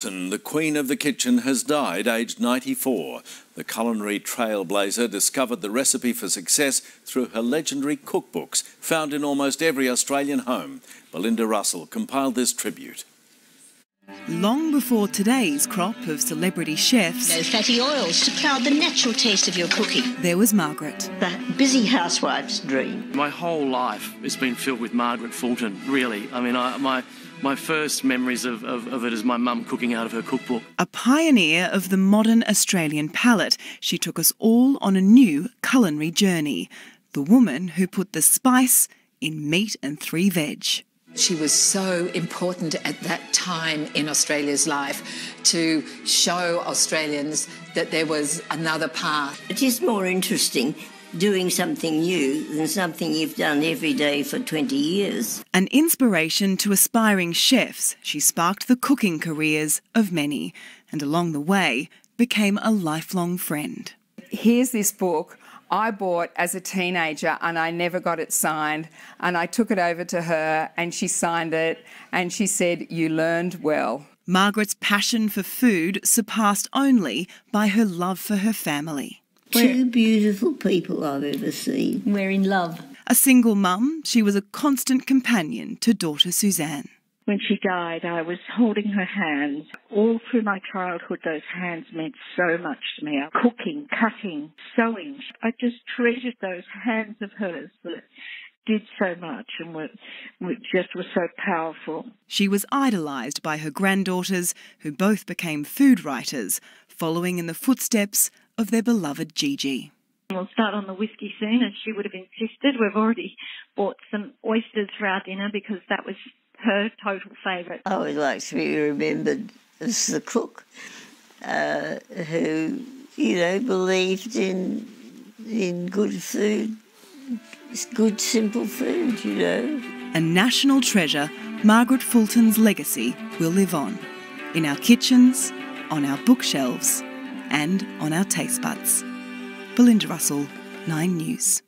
The Queen of the Kitchen has died aged 94. The culinary trailblazer discovered the recipe for success through her legendary cookbooks, found in almost every Australian home. Belinda Russell compiled this tribute. Long before today's crop of celebrity chefs, no fatty oils to cloud the natural taste of your cooking. There was Margaret. The busy housewife's dream. My whole life has been filled with Margaret Fulton, really. I mean, I, my my first memories of, of, of it is my mum cooking out of her cookbook. A pioneer of the modern Australian palate, she took us all on a new culinary journey. The woman who put the spice in meat and three veg. She was so important at that time in Australia's life to show Australians that there was another path. It is more interesting doing something new than something you've done every day for 20 years. An inspiration to aspiring chefs, she sparked the cooking careers of many and along the way became a lifelong friend. Here's this book I bought as a teenager and I never got it signed. And I took it over to her and she signed it and she said, You learned well. Margaret's passion for food surpassed only by her love for her family. Two beautiful people I've ever seen. We're in love. A single mum, she was a constant companion to daughter Suzanne. When she died, I was holding her hands. All through my childhood, those hands meant so much to me. Cooking, cutting, sewing. I just treasured those hands of hers that did so much and were, were just were so powerful. She was idolised by her granddaughters, who both became food writers, following in the footsteps of their beloved Gigi. We'll start on the whiskey soon, as she would have insisted. We've already bought some oysters for our dinner because that was her total favourite. I would like to be remembered as the cook uh, who, you know, believed in in good food, good simple food, you know. A national treasure, Margaret Fulton's legacy will live on in our kitchens, on our bookshelves and on our taste buds. Belinda Russell, 9 News.